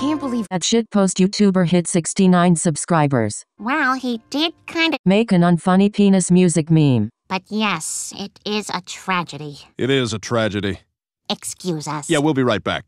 can't believe. That shitpost YouTuber hit 69 subscribers. Well, he did kind of. Make an unfunny penis music meme. But yes, it is a tragedy. It is a tragedy. Excuse us. Yeah, we'll be right back.